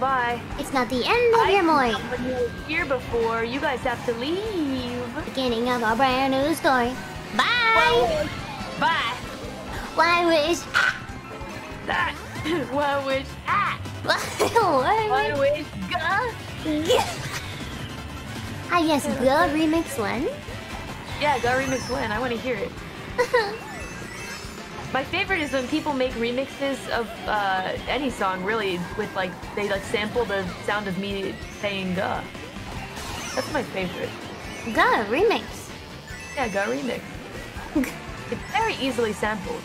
Bye. It's not the end of your morning. When you were here before, you guys have to leave. Beginning of a brand new story. Bye. Well, bye. Why wish? That. One wish. Ah. Why One wish? wish. Gah. Ah yes, Go remix one. Yeah, go remix when. I want to hear it. My favorite is when people make remixes of uh, any song, really, with like they like sample the sound of me saying "guh." That's my favorite. Go remix. Yeah, go remix. it's very easily sampled.